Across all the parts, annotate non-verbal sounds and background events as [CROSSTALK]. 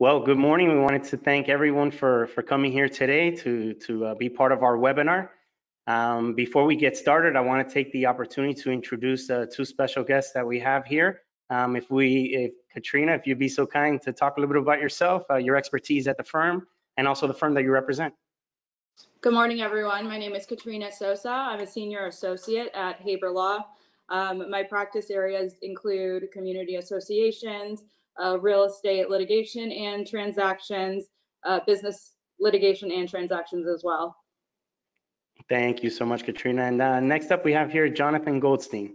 Well, good morning. We wanted to thank everyone for, for coming here today to, to uh, be part of our webinar. Um, before we get started, I want to take the opportunity to introduce uh, two special guests that we have here. Um, if we, if Katrina, if you'd be so kind to talk a little bit about yourself, uh, your expertise at the firm, and also the firm that you represent. Good morning, everyone. My name is Katrina Sosa. I'm a senior associate at Haber Law. Um, my practice areas include community associations, uh, real estate litigation and transactions, uh, business litigation and transactions as well. Thank you so much, Katrina. And uh, next up, we have here Jonathan Goldstein.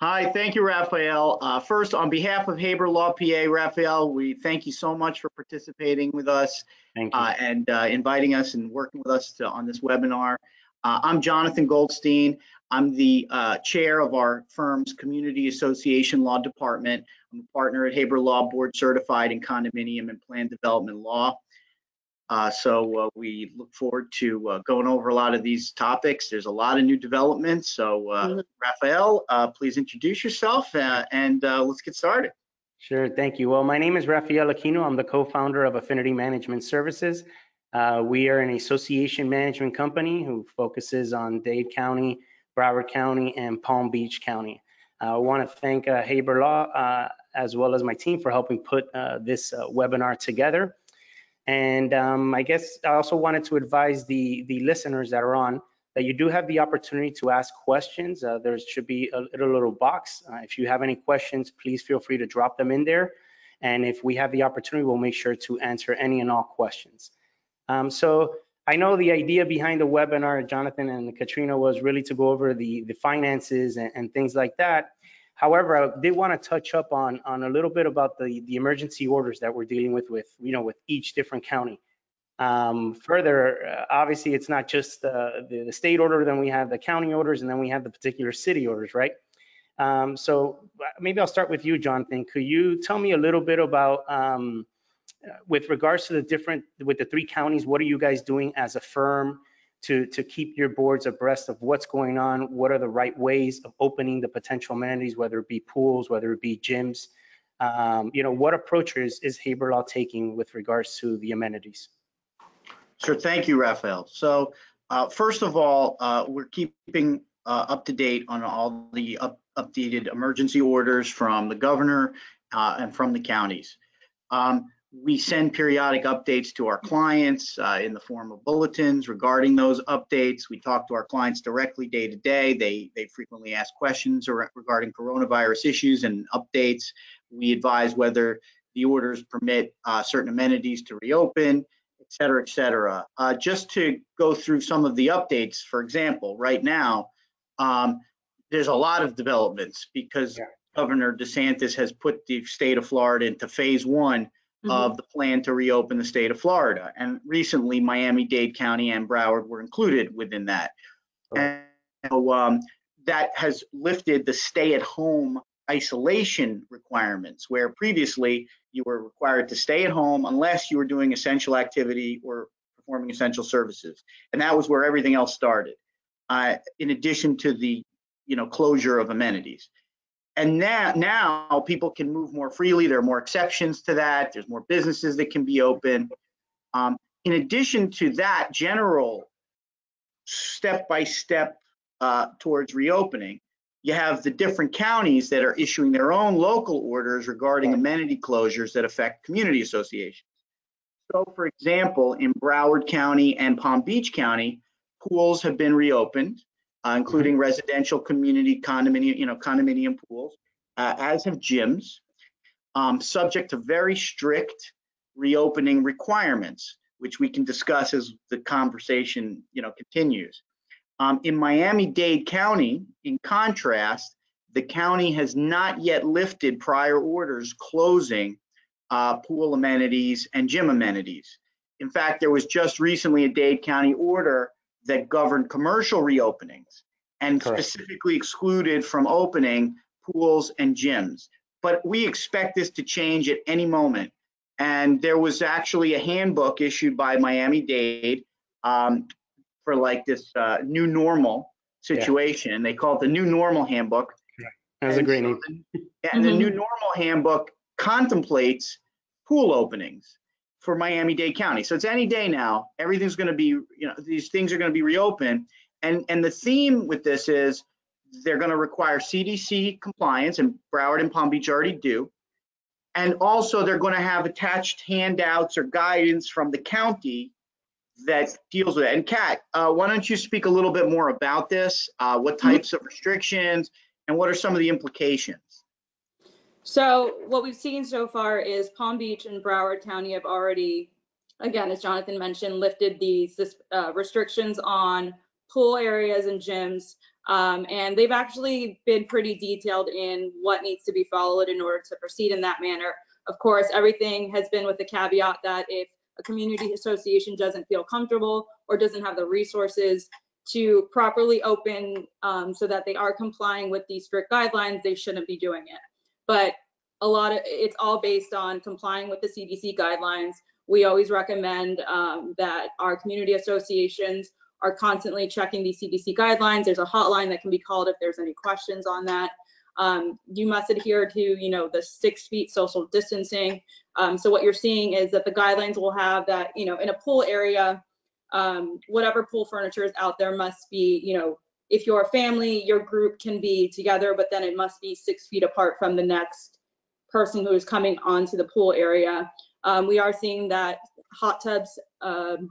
Hi, thank you, Raphael. Uh, first, on behalf of Haber Law PA, Raphael, we thank you so much for participating with us Thank you. uh, and uh, inviting us and working with us to, on this webinar. Uh, I'm Jonathan Goldstein. I'm the uh, chair of our firm's Community Association Law Department. I'm a partner at Haber Law Board Certified in Condominium and Planned Development Law. Uh, so uh, we look forward to uh, going over a lot of these topics. There's a lot of new developments. So uh, Mhm. Raphael, uh, please introduce yourself uh, and uh, let's get started. Sure, thank you. Well, my name is Rafael Aquino. I'm the co-founder of Affinity Management Services. Uh, we are an association management company who focuses on Dade County, Broward County, and Palm Beach County. Uh, I want to thank uh, Haber Law uh, as well as my team for helping put uh, this uh, webinar together. And um, I guess I also wanted to advise the, the listeners that are on that you do have the opportunity to ask questions. Uh, there should be a little, little box. Uh, if you have any questions, please feel free to drop them in there. And if we have the opportunity, we'll make sure to answer any and all questions. Um, so I know the idea behind the webinar, Jonathan and Katrina, was really to go over the, the finances and, and things like that. However, I did want to touch up on, on a little bit about the, the emergency orders that we're dealing with, with, you know, with each different county. Um, further, uh, obviously, it's not just uh, the, the state order, then we have the county orders, and then we have the particular city orders, right? Um, so uh, maybe I'll start with you, Jonathan. Could you tell me a little bit about, um, uh, with regards to the different, with the three counties, what are you guys doing as a firm to, to keep your boards abreast of what's going on? What are the right ways of opening the potential amenities, whether it be pools, whether it be gyms? Um, you know, what approaches is Haber Law taking with regards to the amenities? Sure, thank you, Raphael. So uh, first of all, uh, we're keeping uh, up to date on all the up- updated emergency orders from the governor uh, and from the counties. Um, We send periodic updates to our clients uh, in the form of bulletins regarding those updates. We talk to our clients directly day to day. They, they frequently ask questions or- regarding coronavirus issues and updates. We advise whether the orders permit uh, certain amenities to reopen, et cetera, et cetera. Uh, just to go through some of the updates, for example, right now, um, there's a lot of developments because Yeah. Governor DeSantis has put the state of Florida into phase one of the plan to reopen the state of Florida. And recently, Miami-Dade County and Broward were included within that. And so, um, that has lifted the stay-at-home isolation requirements, where previously you were required to stay at home unless you were doing essential activity or performing essential services. And that was where everything else started, uh, in addition to the, you know, closure of amenities. And now, now people can move more freely. There are more exceptions to that. There's more businesses that can be open. Um, in addition to that general step-by-step uh, towards reopening, you have the different counties that are issuing their own local orders regarding amenity closures that affect community associations. So for example, in Broward County and Palm Beach County, pools have been reopened, uh, including residential community condominium, you know, condominium pools, uh, as have gyms, um, subject to very strict reopening requirements, which we can discuss as the conversation, you know, continues. Um, in Miami-Dade County, in contrast, the county has not yet lifted prior orders closing uh, pool amenities and gym amenities. In fact, there was just recently a Dade County order that governed commercial reopenings and Correct. specifically excluded from opening pools and gyms. But we expect this to change at any moment. And there was actually a handbook issued by Miami-Dade um, for like this uh, new normal situation. They call it the new normal handbook. That's a And great so the- And the new normal handbook contemplates pool openings for Miami-Dade County. So it's any day now. Everything's going to be, you know, these things are going to be reopened. And, and the theme with this is they're going to require CDC compliance, and Broward and Palm Beach already do. And also, they're going to have attached handouts or guidance from the county that deals with it. And Kat, uh, why don't you speak a little bit more about this? Uh, what types of restrictions and what are some of the implications? So what we've seen so far is Palm Beach and Broward County have already, again, as Jonathan mentioned, lifted these uh, restrictions on pool areas and gyms. Um, and they've actually been pretty detailed in what needs to be followed in order to proceed in that manner. Of course, everything has been with the caveat that if a community association doesn't feel comfortable or doesn't have the resources to properly open um, so that they are complying with these strict guidelines, they shouldn't be doing it. But a lot of it's all based on complying with the CDC guidelines. We always recommend um, that our community associations are constantly checking these CDC guidelines. There's a hotline that can be called if there's any questions on that. Um, you must adhere to, you know, the six feet social distancing. Um, so what you're seeing is that the guidelines will have that, you know, in a pool area, um, whatever pool furniture is out there must be, you know, if you're a family, your group can be together, but then it must be six feet apart from the next person who is coming onto the pool area. Um, we are seeing that hot tubs, um,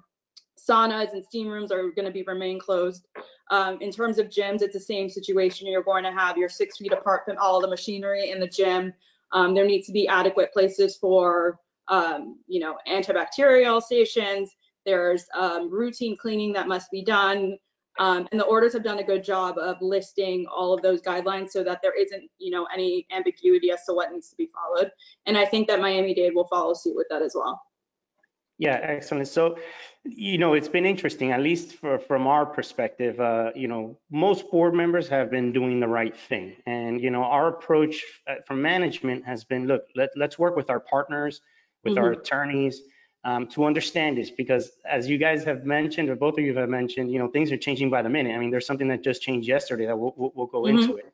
saunas and steam rooms are going to be remain closed. Um, in terms of gyms, it's the same situation. You're going to have your six feet apart from all the machinery in the gym. Um, there needs to be adequate places for, um, you know, antibacterial stations. There's um, routine cleaning that must be done. Um, and the orders have done a good job of listing all of those guidelines so that there isn't, you know, any ambiguity as to what needs to be followed. And I think that Miami-Dade will follow suit with that as well. Yeah, excellent. So, you know, it's been interesting, at least for, from our perspective. Uh, you know, most board members have been doing the right thing, and you know, our approach uh, from management has been, look, let, let's work with our partners, with our attorneys, um, to understand this, because as you guys have mentioned, or both of you have mentioned, you know, things are changing by the minute. I mean, there's something that just changed yesterday that we'll, we'll, we'll go Mhm. into it.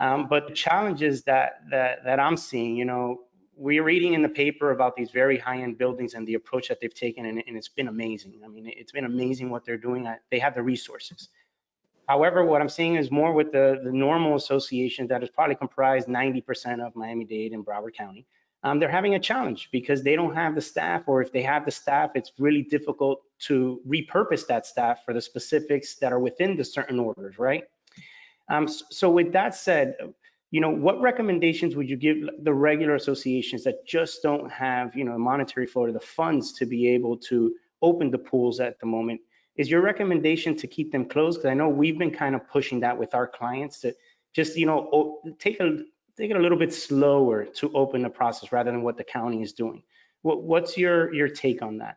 Um, but the challenges that that that I'm seeing, you know, we're reading in the paper about these very high-end buildings and the approach that they've taken, and, and it's been amazing. I mean, it's been amazing what they're doing. They have the resources. However, what I'm seeing is more with the, the normal association that is probably comprised 90% of Miami-Dade and Broward County. Um, they're having a challenge because they don't have the staff, or if they have the staff, it's really difficult to repurpose that staff for the specifics that are within the certain orders, right? Um, so with that said, you know, what recommendations would you give the regular associations that just don't have, you know, a monetary flow or the funds to be able to open the pools at the moment? Is your recommendation to keep them closed? Because I know we've been kind of pushing that with our clients to just, you know, take a, take it a little bit slower to open the process rather than what the county is doing. What, what's your, your take on that?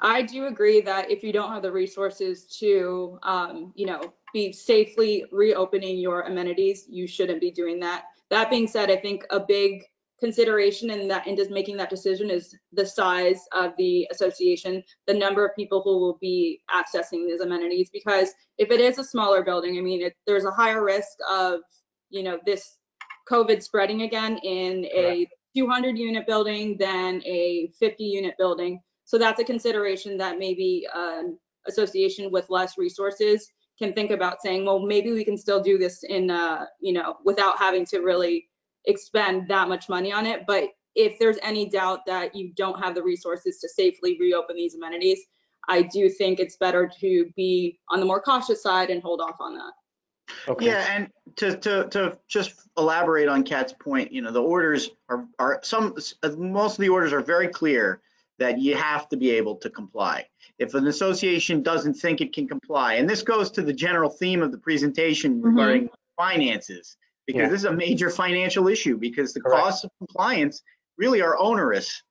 I do agree that if you don't have the resources to, um, you know, be safely reopening your amenities, you shouldn't be doing that. That being said, I think a big consideration in that, in just making that decision is the size of the association, the number of people who will be accessing these amenities. Because if it is a smaller building, I mean, it, there's a higher risk of, you know, this COVID spreading again in a 200 unit building than a 50 unit building. So that's a consideration that maybe an association with less resources can think about saying, well, maybe we can still do this in, uh, you know, without having to really expend that much money on it. But if there's any doubt that you don't have the resources to safely reopen these amenities, I do think it's better to be on the more cautious side and hold off on that. Okay. Yeah, and to, to, to just elaborate on Kat's point, you know, the orders are, are some, most of the orders are very clear that you have to be able to comply. If an association doesn't think it can comply, and this goes to the general theme of the presentation Mhm. regarding finances, Yeah. because this is a major financial issue, because the Correct. costs of compliance really are onerous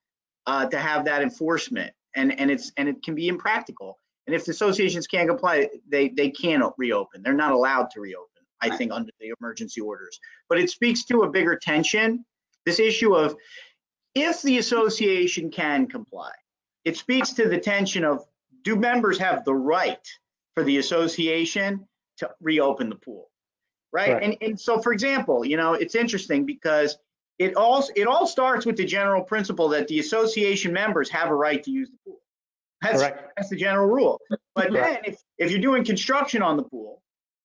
uh, to have that enforcement, and, and it's, and it can be impractical. And if the associations can't comply, they, they can't reopen. They're not allowed to reopen, I think, under the emergency orders. But it speaks to a bigger tension, this issue of if the association can comply, it speaks to the tension of, do members have the right for the association to reopen the pool? Right? Correct. And, and so, for example, you know, it's interesting because it all, it all starts with the general principle that the association members have a right to use the pool. That's, Correct. that's the general rule. But then if, if you're doing construction on the pool,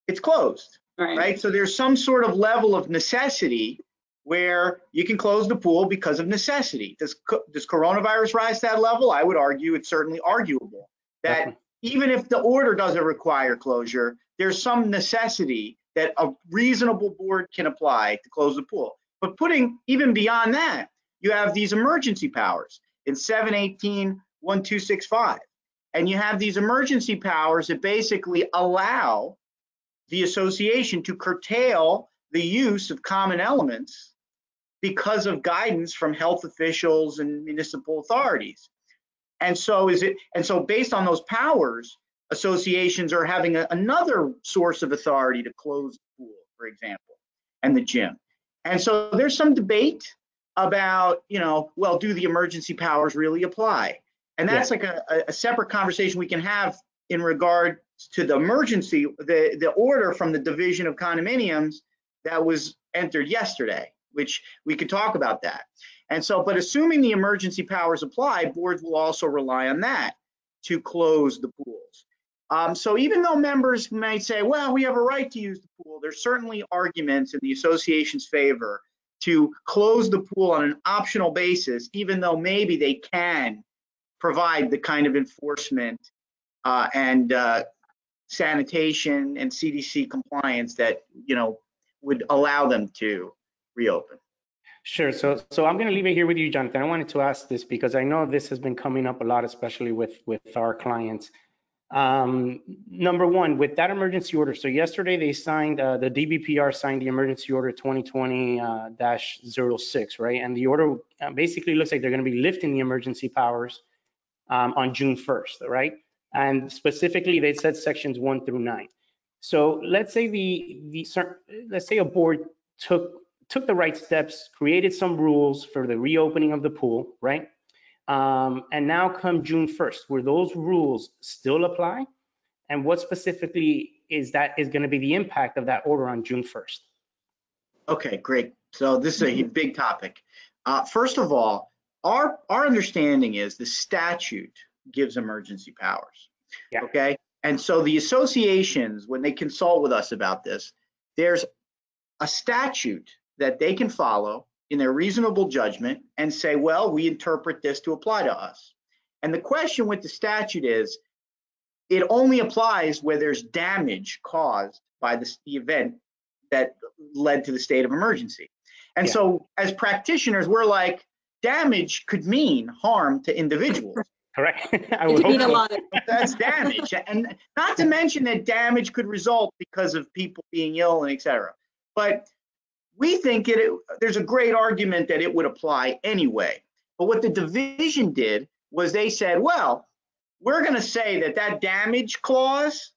it's closed, Right. right? So there's some sort of level of necessity where you can close the pool because of necessity. Does, does coronavirus rise to that level? I would argue it's certainly arguable that Definitely. even if the order doesn't require closure, there's some necessity that a reasonable board can apply to close the pool. But putting even beyond that, you have these emergency powers in 718 1265. And you have these emergency powers that basically allow the association to curtail the use of common elements because of guidance from health officials and municipal authorities. And so is it, and so based on those powers, associations are having a- another source of authority to close the pool, for example, and the gym. And so there's some debate about, you know, well, do the emergency powers really apply? And that's like a, a- a separate conversation we can have in regard to the emergency, the, the order from the Division of Condominiums that was entered yesterday, which we could talk about that. And so, but assuming the emergency powers apply, boards will also rely on that to close the pools. Um, so even though members might say, well, we have a right to use the pool, there's certainly arguments in the association's favor to close the pool on an optional basis, even though maybe they can provide the kind of enforcement uh, and uh, sanitation and CDC compliance that, you know, would allow them to reopen. Sure. So, so I'm going to leave it here with you, Jonathan. I wanted to ask this because I know this has been coming up a lot, especially with, with our clients. Um, number one, with that emergency order, so yesterday they signed, uh, the DBPR signed the emergency order 2020 uh, dash 06, right? And the order uh, basically looks like they're going to be lifting the emergency powers um, on June 1st, right? And specifically, they said sections one through nine. So let's say the, the, let's say a board took took the right steps, created some rules for the reopening of the pool, right? Um, and now come June 1st, will those rules still apply? And what specifically is that is going to be the impact of that order on June 1st? Okay, great. So this is a big topic. Uh, first of all, our, our understanding is the statute gives emergency powers. Yeah. Okay, and so the associations, when they consult with us about this, there's a statute that they can follow in their reasonable judgment and say, well, we interpret this to apply to us. And the question with the statute is, it only applies where there's damage caused by this, the event that led to the state of emergency. And Yeah. so as practitioners, we're like, damage could mean harm to individuals. Correct? [LAUGHS] I It would could hope mean a lot of, That's damage. And not to mention that damage could result because of people being ill and etc. But we think it, there's a great argument that it would apply anyway. But what the division did was they said, well, we're going to say that that damage clause,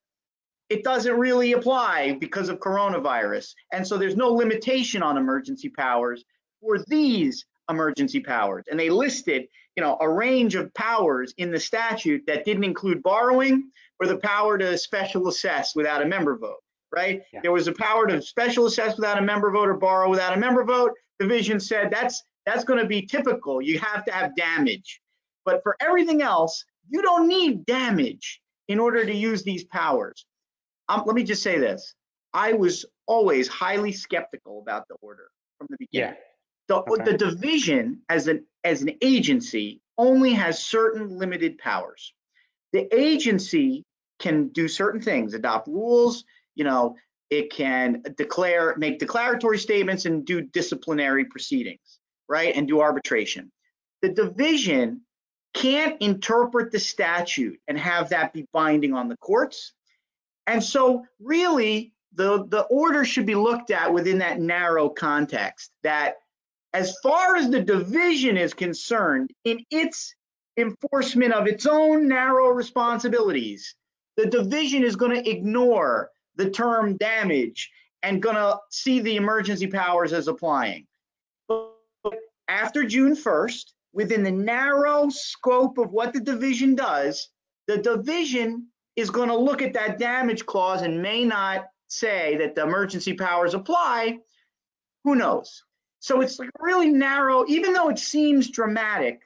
it doesn't really apply because of coronavirus. And so there's no limitation on emergency powers for these emergency powers. And they listed, you know, a range of powers in the statute that didn't include borrowing or the power to special assess without a member vote, right? Yeah. There was a power to special assess without a member vote or borrow without a member vote. The vision said that's that's going to be typical. You have to have damage. But for everything else, you don't need damage in order to use these powers. Um, let me just say this. I was always highly skeptical about the order from the beginning. Yeah, The, Okay. the division as an as an agency only has certain limited powers. The agency can do certain things, adopt rules, you know, it can declare, make declaratory statements and do disciplinary proceedings, right? And do arbitration. The division can't interpret the statute and have that be binding on the courts. And so really the, the order should be looked at within that narrow context that as far as the division is concerned, in its enforcement of its own narrow responsibilities, the division is going to ignore the term damage and going to see the emergency powers as applying. But after June 1st, within the narrow scope of what the division does, the division is going to look at that damage clause and may not say that the emergency powers apply. Who knows? So it's like really narrow, even though it seems dramatic,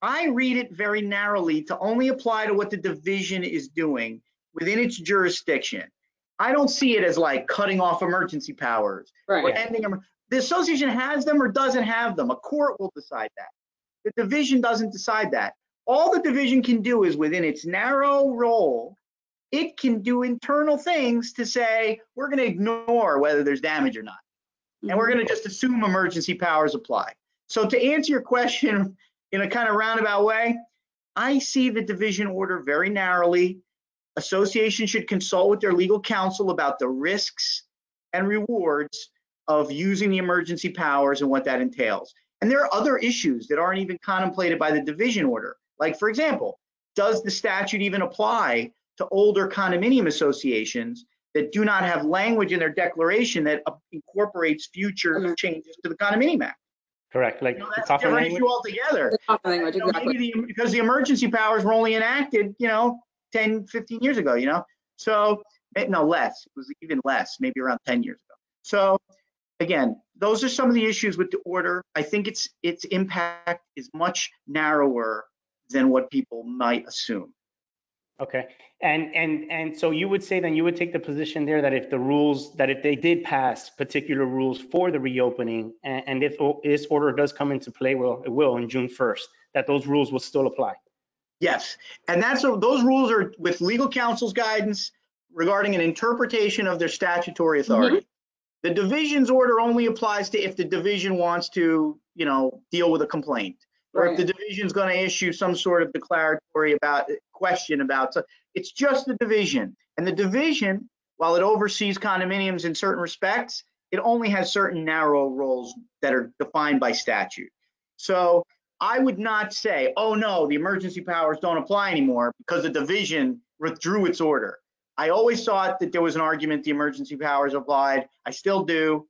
I read it very narrowly to only apply to what the division is doing within its jurisdiction. I don't see it as like cutting off emergency powers or ending them. The association has them or doesn't have them. A court will decide that. The division doesn't decide that. All the division can do is within its narrow role, it can do internal things to say, we're going to ignore whether there's damage or not. And we're going to mm-hmm. just assume emergency powers apply. So to answer your question [LAUGHS] in a kind of roundabout way, I see the division order very narrowly. Associations should consult with their legal counsel about the risks and rewards of using the emergency powers and what that entails. And there are other issues that aren't even contemplated by the division order. Like, for example, does the statute even apply to older condominium associations that do not have language in their declaration that uh, incorporates future Mhm. changes to the condominium act? Correct, like You know, the that's a coffin different language? issue altogether. The common language, You know, exactly. maybe the- Because the emergency powers were only enacted, you know, 10, 15 years ago, you know? So, eh, no, less, it was even less, maybe around 10 years ago. So again, those are some of the issues with the order. I think its, its impact is much narrower than what people might assume. Okay, and, and, and so you would say then you would take the position there that if the rules, that if they did pass particular rules for the reopening, and, and if oh, this order does come into play, well, it will on June 1st, that those rules will still apply? Yes, and that's, those rules are with legal counsel's guidance regarding an interpretation of their statutory mm-hmm. authority. The division's order only applies to if the division wants to, you know, deal with a complaint. Or if the division's going to issue some sort of declaratory about, question about, so it's just the division. And the division, while it oversees condominiums in certain respects, it only has certain narrow roles that are defined by statute. So I would not say, oh no, the emergency powers don't apply anymore because the division withdrew its order. I always thought that there was an argument the emergency powers applied. I still do.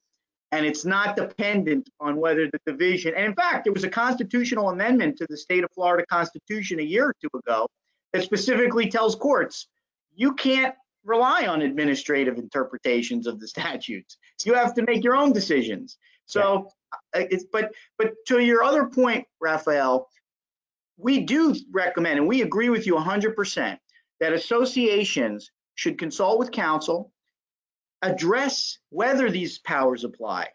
And it's not dependent on whether the division, and in fact, there was a constitutional amendment to the state of Florida Constitution a year or two ago that specifically tells courts, you can't rely on administrative interpretations of the statutes. You have to make your own decisions. So uh, it's, but, but to your other point, Raphael, we do recommend, and we agree with you 100%, that associations should consult with counsel, address whether these powers apply,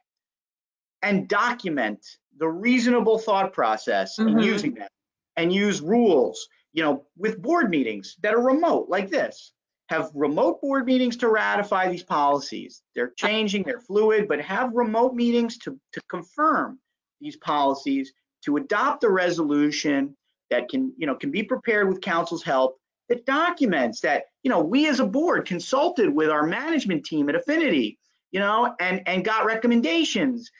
and document the reasonable thought process in Mhm. using them, and use rules, you know, with board meetings that are remote, like this. Have remote board meetings to ratify these policies. They're changing, they're fluid, but have remote meetings to, to confirm these policies, to adopt a resolution that can, you know, can be prepared with counsel's help that documents that, you know, we as a board consulted with our management team at Affinity, you know, and, and got recommendations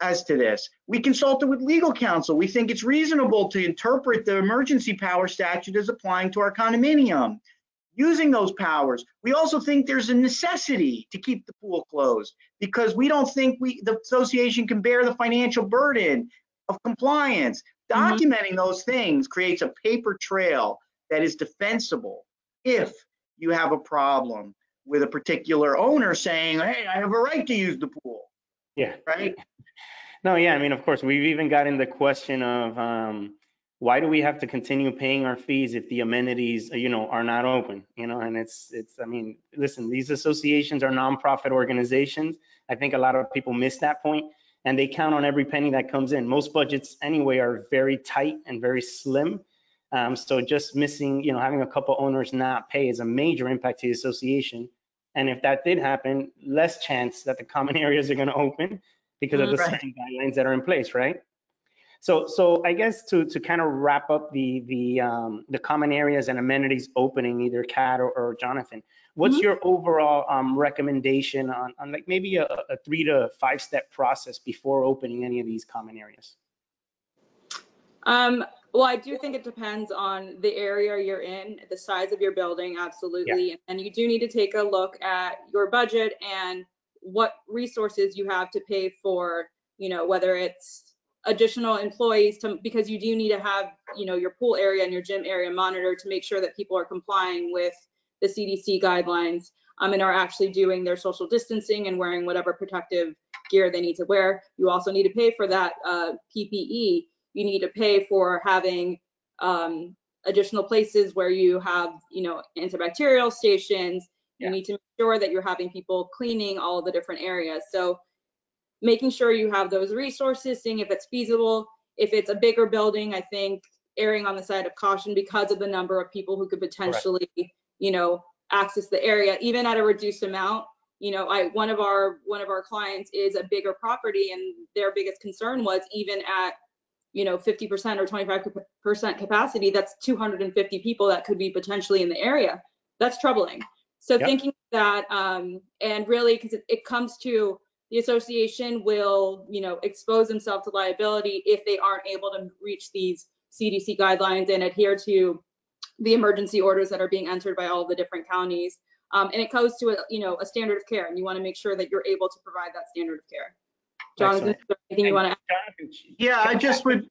as to this. We consulted with legal counsel. We think it's reasonable to interpret the emergency power statute as applying to our condominium. Using those powers, we also think there's a necessity to keep the pool closed because we don't think we, the association can bear the financial burden of compliance. Mhm. Documenting those things creates a paper trail that is defensible if you have a problem with a particular owner saying, hey, I have a right to use the pool, Yeah. right? No, yeah, I mean, of course, we've even gotten the question of, um, why do we have to continue paying our fees if the amenities, you know, are not open, you know, and it's, it's, I mean, listen, these associations are nonprofit organizations. I think a lot of people miss that point and they count on every penny that comes in. Most budgets anyway are very tight and very slim. Um, so just missing, you know, having a couple owners not pay is a major impact to the association. And if that did happen, less chance that the common [LAUGHS] areas are going to open because of the Right. certain guidelines that are in place, right? So, so I guess to, to kind of wrap up the, the, um, the common areas and amenities opening, either Kat or, or Jonathan, what's Mhm. your overall, um, recommendation on, on like maybe a, a three to five step process before opening any of these common areas? Um, well, I do think it depends on the area you're in, the size of your building, absolutely. And you do need to take a look at your budget and what resources you have to pay for, you know, whether it's additional employees to, because you do need to have, you know, your pool area and your gym area monitored to make sure that people are complying with the CDC guidelines um, and are actually doing their social distancing and wearing whatever protective gear they need to wear. You also need to pay for that uh, PPE. You need to pay for having um, additional places where you have, you know, antibacterial stations. You need to make sure that you're having people cleaning all the different areas. So making sure you have those resources, seeing if it's feasible. If it's a bigger building, I think erring on the side of caution because of the number of people who could potentially, you know, access the area, even at a reduced amount. You know, I, one of our, one of our clients is a bigger property and their biggest concern was even at, you know, 50% or 25% capacity, that's 250 people that could be potentially in the area. That's troubling. So Yep. thinking that, um, and really, because it, it comes to the association will, you know, expose themselves to liability if they aren't able to reach these CDC guidelines and adhere to the emergency orders that are being entered by all the different counties. Um, and it goes to a, you know, a standard of care, and you want to make sure that you're able to provide that standard of care. Jonathan, is Excellent. there anything you want to Jonathan, Yeah, I just would,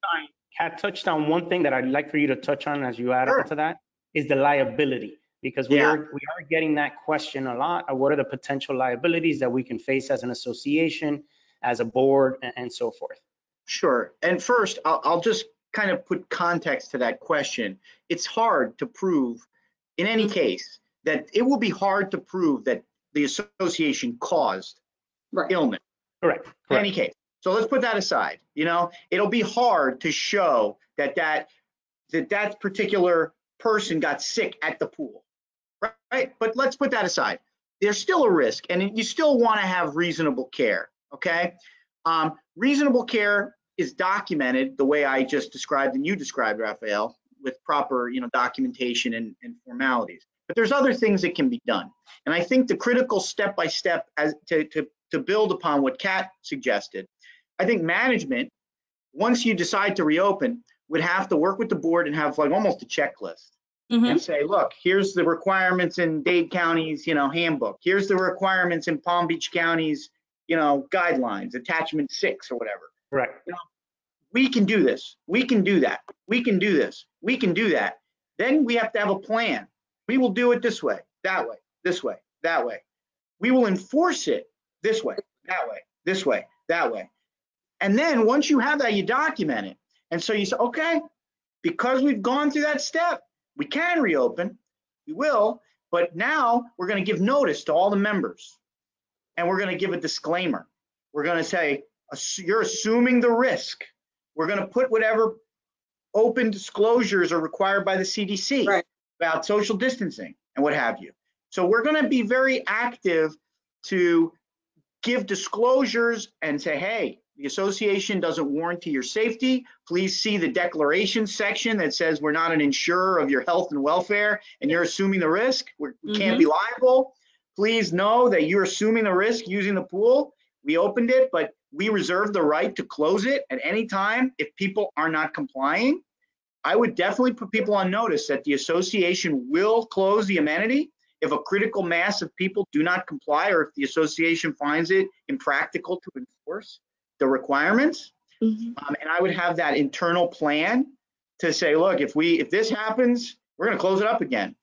Kat touched on one thing that I'd like for you to touch on as you add Sure. on to that, is the liability. Because we Yeah. are, we are getting that question a lot, of what are the potential liabilities that we can face as an association, as a board, and, and so forth. Sure. And first, I'll, I'll just kind of put context to that question. It's hard to prove, in any case, that it will be hard to prove that the association caused Right. illness Correct, in any case. So let's put that aside. You know, it'll be hard to show that that that that particular person got sick at the pool, right? But let's put that aside. There's still a risk, and you still want to have reasonable care. Okay, um, reasonable care is documented the way I just described and you described, Raphael, with proper you know documentation and, and formalities. But there's other things that can be done, and I think the critical step by step as to to to build upon what Kat suggested, I think management, once you decide to reopen, would have to work with the board and have like almost a checklist Mhm. and say, look, here's the requirements in Dade County's, you know, handbook. Here's the requirements in Palm Beach County's, you know, guidelines, attachment six or whatever. Correct. We can do this. We can do that. We can do this. We can do that. Then we have to have a plan. We will do it this way, that way, this way, that way. We will enforce it this way, that way, this way, that way. And then once you have that, you document it. And so you say, okay, because we've gone through that step, we can reopen, we will, but now we're going to give notice to all the members. And we're going to give a disclaimer. We're going to say, you're assuming the risk. We're going to put whatever open disclosures are required by the CDC Right. about social distancing and what have you. So we're going to be very active to give disclosures and say, hey, the association doesn't warranty your safety. Please see the declaration section that says we're not an insurer of your health and welfare and you're assuming the risk. We're, we can't be mm-hmm. liable. Please know that you're assuming the risk using the pool. We opened it, but we reserve the right to close it at any time if people are not complying. I would definitely put people on notice that the association will close the amenity if a critical mass of people do not comply or if the association finds it impractical to enforce the requirements. Mhm. Um, and I would have that internal plan to say, look, if we, if this happens, we're going to close it up again.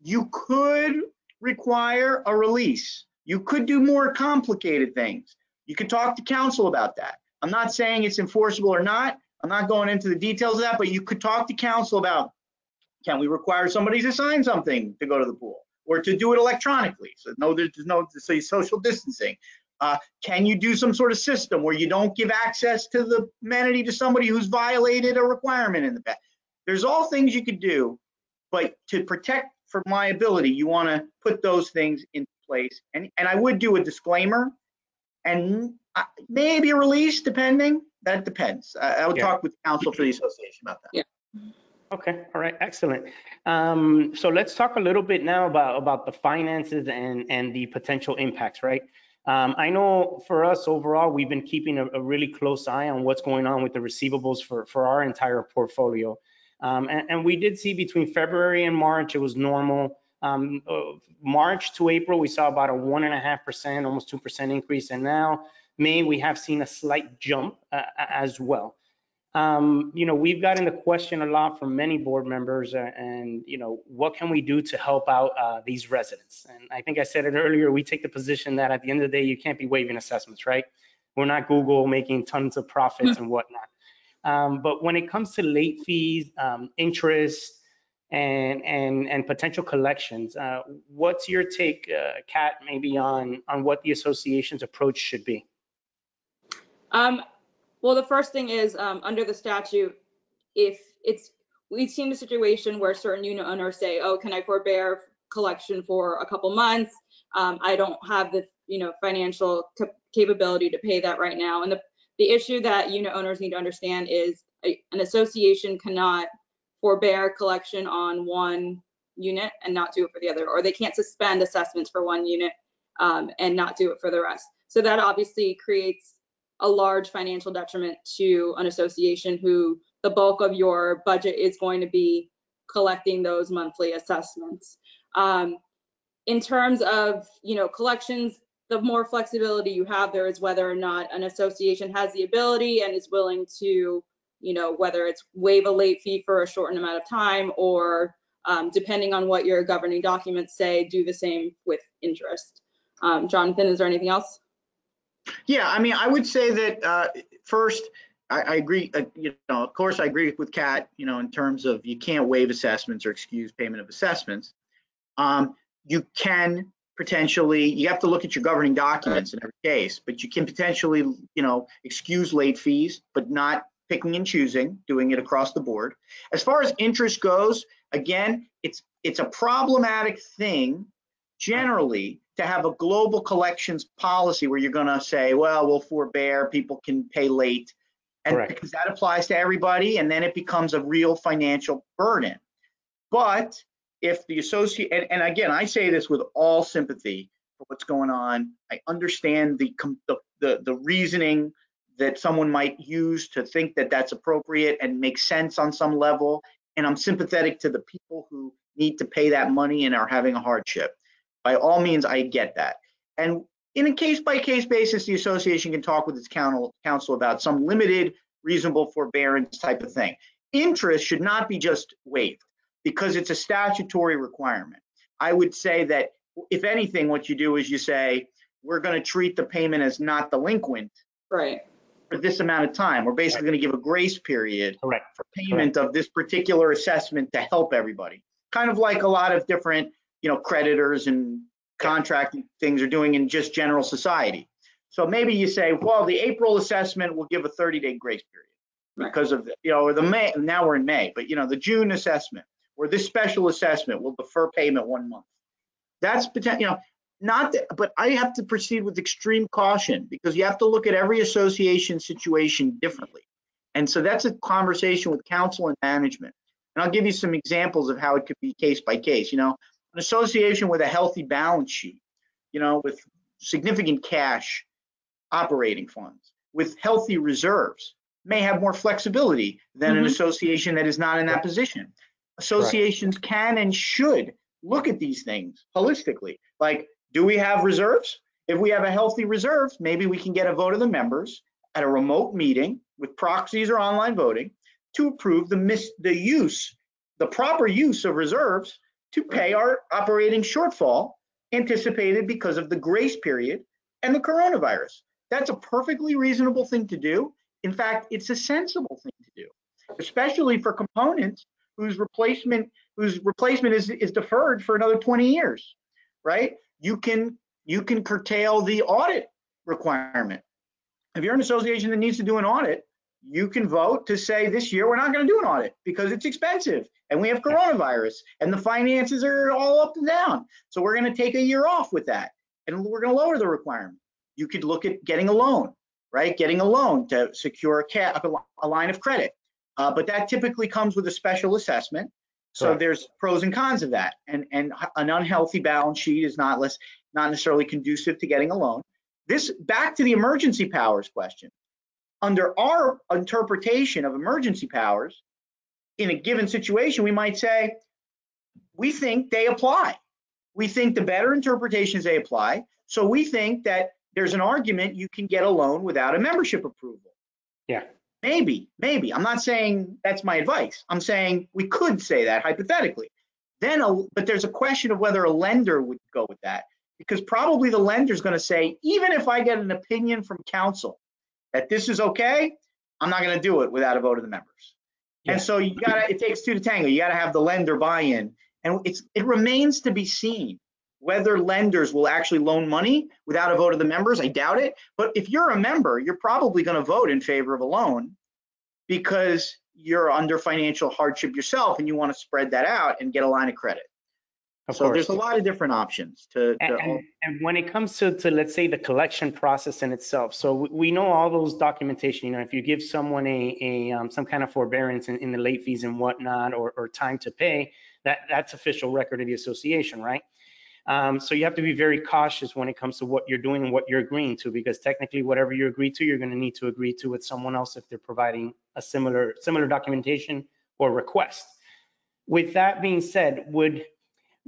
You could require a release. You could do more complicated things. You could talk to counsel about that. I'm not saying it's enforceable or not. I'm not going into the details of that, but you could talk to counsel about, can we require somebody to sign something to go to the pool or to do it electronically? So no, there's no, say social distancing. Uh, can you do some sort of system where you don't give access to the amenity to somebody who's violated a requirement in the past? There's all things you could do, but to protect from liability, you want to put those things in place. And, and I would do a disclaimer and uh, maybe a release, depending. That depends. I, I would Yeah. talk with counsel for the association about that. Yeah. Okay, all right, excellent. Um, so let's talk a little bit now about, about the finances and, and the potential impacts, right? Um, I know for us overall, we've been keeping a, a really close eye on what's going on with the receivables for, for our entire portfolio. Um, and, and we did see between February and March, it was normal. Um, uh, March to April, we saw about a one and a half percent, almost two percent increase. And now May, we have seen a slight jump uh, as well. Um, you know, we've gotten the question a lot from many board members uh, and, you know, what can we do to help out uh, these residents? And I think I said it earlier, we take the position that at the end of the day, you can't be waiving assessments, right? We're not Google making tons of profits and whatnot. Um, but when it comes to late fees, um, interest, and and and potential collections, uh, what's your take, uh, Kat, maybe on on what the association's approach should be? Um, well, the first thing is, um, under the statute, if it's, we've seen a situation where certain unit owners say, oh, can I forbear collection for a couple months? Um, I don't have the, you know, financial cap- capability to pay that right now. And the, the issue that unit owners need to understand is a- an association cannot forbear collection on one unit and not do it for the other, or they can't suspend assessments for one unit um, and not do it for the rest. So that obviously creates a large financial detriment to an association who the bulk of your budget is going to be collecting those monthly assessments. Um, in terms of, you know, collections, the more flexibility you have there is whether or not an association has the ability and is willing to, you know, whether it's waive a late fee for a shortened amount of time or um, depending on what your governing documents say, do the same with interest. Um, Jonathan, is there anything else? Yeah, I mean, I would say that uh, first, I, I agree. Uh, you know, of course, I agree with Kat. You know, in terms of you can't waive assessments or excuse payment of assessments. Um, you can potentially. You have to look at your governing documents in every case, but you can potentially, you know, excuse late fees, but not picking and choosing, doing it across the board. As far as interest goes, again, it's it's a problematic thing generally to have a global collections policy where you're going to say, well, we'll forbear, people can pay late. And Correct. because that applies to everybody, and then it becomes a real financial burden. But if the associate, and, and again, I say this with all sympathy for what's going on. I understand the, com- the, the, the reasoning that someone might use to think that that's appropriate and makes sense on some level. And I'm sympathetic to the people who need to pay that money and are having a hardship. By all means, I get that. And in a case by case basis, the association can talk with its counsel, counsel about some limited, reasonable forbearance type of thing. Interest should not be just waived because it's a statutory requirement. I would say that if anything, what you do is you say, we're going to treat the payment as not delinquent Right. for this amount of time. We're basically going to give a grace period Correct. for payment of this particular assessment to help everybody. Kind of like a lot of different, you know, creditors and contracting things are doing in just general society. So maybe you say, well, the April assessment will give a 30-day grace period because of, the you know, or the May, now we're in May, but you know, the June assessment or this special assessment will defer payment one month. That's potential, you know, not, that- but I have to proceed with extreme caution because you have to look at every association situation differently. And so that's a conversation with counsel and management. And I'll give you some examples of how it could be case by case. You know, an association with a healthy balance sheet, you know, with significant cash operating funds, with healthy reserves, may have more flexibility than an Mhm. association that is not in that position. Associations can and should look at these things holistically. Like, do we have reserves? If we have a healthy reserve, maybe we can get a vote of the members at a remote meeting with proxies or online voting to approve the mis, the use, the proper use of reserves to pay our operating shortfall anticipated because of the grace period and the coronavirus. That's a perfectly reasonable thing to do. In fact, it's a sensible thing to do, especially for components whose replacement whose replacement is, is deferred for another 20 years, right? You can you can curtail the audit requirement. If you're an association that needs to do an audit, you can vote to say this year we're not going to do an audit because it's expensive and we have coronavirus and the finances are all up and down. So we're going to take a year off with that and we're going to lower the requirement. You could look at getting a loan, right? Getting a loan to secure a, a line of credit. Uh, but that typically comes with a special assessment. So Correct. there's pros and cons of that. And, and an unhealthy balance sheet is not less, not necessarily conducive to getting a loan. This, back to the emergency powers question. Under our interpretation of emergency powers, in a given situation, we might say, we think they apply. We think the better interpretations they apply. So we think that there's an argument you can get a loan without a membership approval. Yeah. Maybe, maybe. I'm not saying that's my advice. I'm saying we could say that hypothetically. Then, a, but there's a question of whether a lender would go with that. because probably the lender's going to say, even if I get an opinion from counsel that this is okay, I'm not going to do it without a vote of the members. Yeah. And so you gotta, it takes two to tango. You gotta have the lender buy-in. And it's, it remains to be seen whether lenders will actually loan money without a vote of the members. I doubt it. But if you're a member, you're probably gonna vote in favor of a loan because you're under financial hardship yourself and you want to spread that out and get a line of credit. Of So course. there's a lot of different options to, And, to and, and when it comes to, to, let's say, the collection process in itself, so we- we know all those documentation, you know, if you give someone a, a, um, some kind of forbearance in, in the late fees and whatnot, or, or time to pay, that, that's official record of the association, right? Um, so you have to be very cautious when it comes to what you're doing and what you're agreeing to, because technically whatever you agree to, you're gonna need to agree to with someone else if they're providing a similar, similar documentation or request. With that being said, would,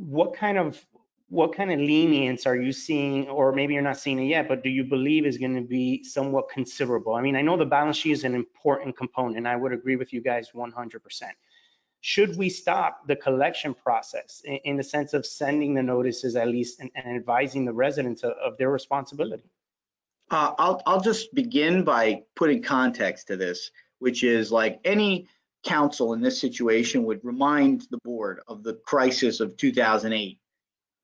what kind of, what kind of lenience are you seeing, or maybe you're not seeing it yet, but do you believe is going to be somewhat considerable? I mean, I know the balance sheet is an important component. And I would agree with you guys 100%. Should we stop the collection process in, in the sense of sending the notices at least and, and advising the residents of, of their responsibility? Uh, I'll, I'll just begin by putting context to this, which is like any counsel in this situation would remind the board of the crisis of 2008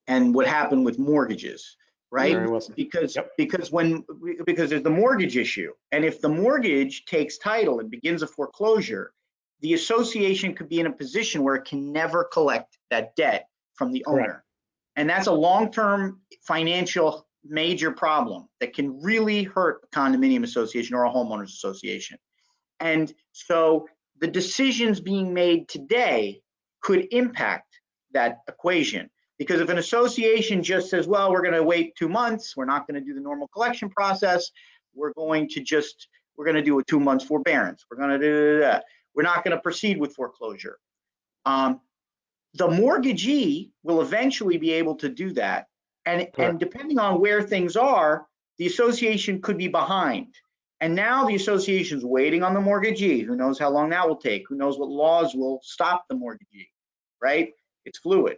and what happened with mortgages, right? Because, Yep. because when, because there's the mortgage issue. And if the mortgage takes title and begins a foreclosure, the association could be in a position where it can never collect that debt from the Correct. owner. And that's a long-term financial major problem that can really hurt a condominium association or a homeowners association. And so the decisions being made today could impact that equation. Because if an association just says, well, we're going to wait two months, we're not going to do the normal collection process, we're going to just, we're going to do a two months forbearance, we're going to do that, we're not going to proceed with foreclosure. Um, the mortgagee will eventually be able to do that. And, and depending on where things are, the association could be behind. And now the association's waiting on the mortgagee. Who knows how long that will take? Who knows what laws will stop the mortgagee, right? It's fluid.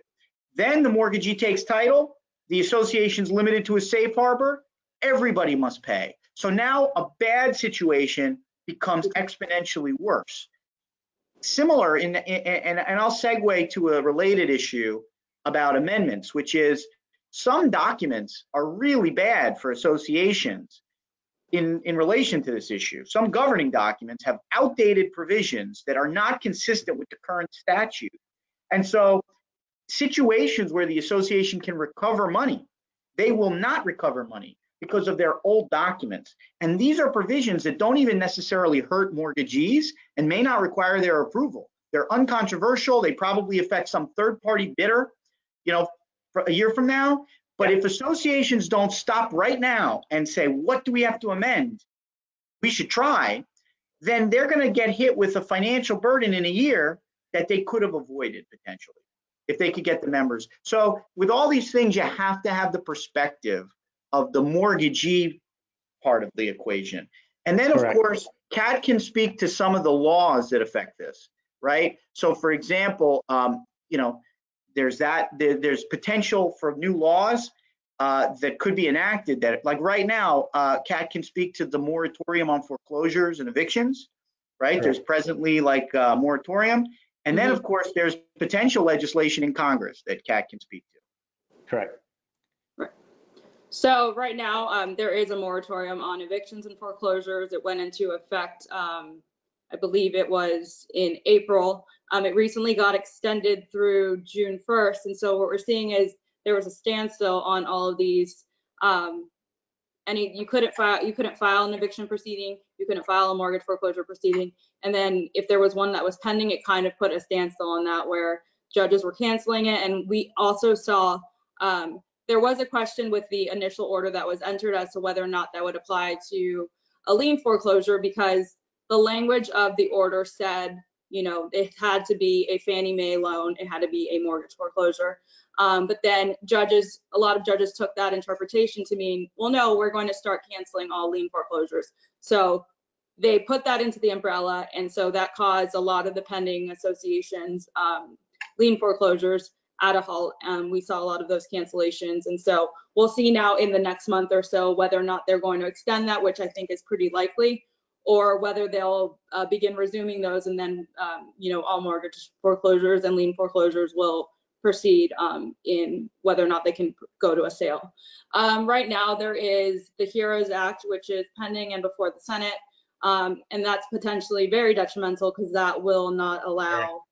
Then the mortgagee takes title. The association's limited to a safe harbor. Everybody must pay. So now a bad situation becomes exponentially worse. Similar in, in- and, and I'll segue to a related issue about amendments, which is some documents are really bad for associations in, in relation to this issue. Some governing documents have outdated provisions that are not consistent with the current statute. And so situations where the association can recover money, they will not recover money because of their old documents. And these are provisions that don't even necessarily hurt mortgagees and may not require their approval. They're uncontroversial. They probably affect some third party bidder, you know, a year from now. But if associations don't stop right now and say, what do we have to amend? We should try, then they're going to get hit with a financial burden in a year that they could have avoided potentially if they could get the members. So with all these things, you have to have the perspective of the mortgagee part of the equation. And then, of course, Kat can speak to some of the laws that affect this, right? So for example, um, you know, there's that, there, there's potential for new laws uh, that could be enacted that, like right now, uh, Kat can speak to the moratorium on foreclosures and evictions, right? There's presently like a moratorium. And then, of course, there's potential legislation in Congress that Kat can speak to. Correct. So right now, um, there is a moratorium on evictions and foreclosures. It went into effect, um, I believe it was in April. Um, it recently got extended through June 1st. And so what we're seeing is there was a standstill on all of these. Um, any, you couldn't file, you couldn't file an eviction proceeding, you couldn't file a mortgage foreclosure proceeding. And then if there was one that was pending, it kind of put a standstill on that where judges were canceling it. And we also saw, um, there was a question with the initial order that was entered as to whether or not that would apply to a lien foreclosure because the language of the order said, you know, it had to be a Fannie Mae loan, it had to be a mortgage foreclosure. Um, but then judges, a lot of judges took that interpretation to mean, well, no, we're going to start canceling all lien foreclosures. So they put that into the umbrella, and so that caused a lot of the pending associations um, lien foreclosures at a halt. Um, we saw a lot of those cancellations, and so we'll see now in the next month or so whether or not they're going to extend that, which I think is pretty likely, or whether they'll uh, begin resuming those and then, um, you know, all mortgage foreclosures and lien foreclosures will proceed um, in whether or not they can go to a sale. Um, right now, there is the HEROES Act, which is pending and before the Senate. Um, and that's potentially very detrimental because that will not allow,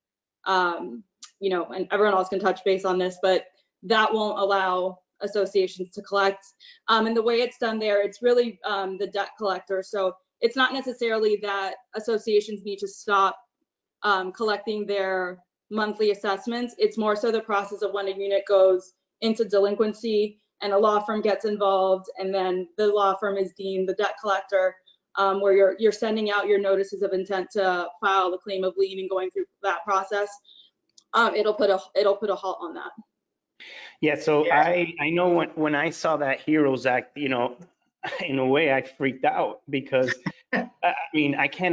um, you know, and everyone else can touch base on this, but that won't allow associations to collect. Um, and the way it's done there, it's really um, the debt collector. So it's not necessarily that associations need to stop um, collecting their monthly assessments. It's more so the process of when a unit goes into delinquency and a law firm gets involved and then the law firm is deemed the debt collector um, where you're, you're sending out your notices of intent to file the claim of lien and going through that process. Um, it'll put a, it'll put a halt on that. Yeah, so Yeah. I, I know when, when I saw that Heroes Act, you know, [LAUGHS] in a way I freaked out because, [LAUGHS] I I mean, I can't